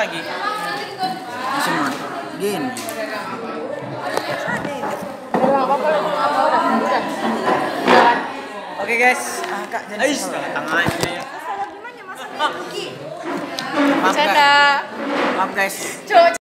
lagi. Semua. gini Oke guys, angkat jangan Ais, tangannya. Masalah gimana masalah Maaf guys. Maaf guys.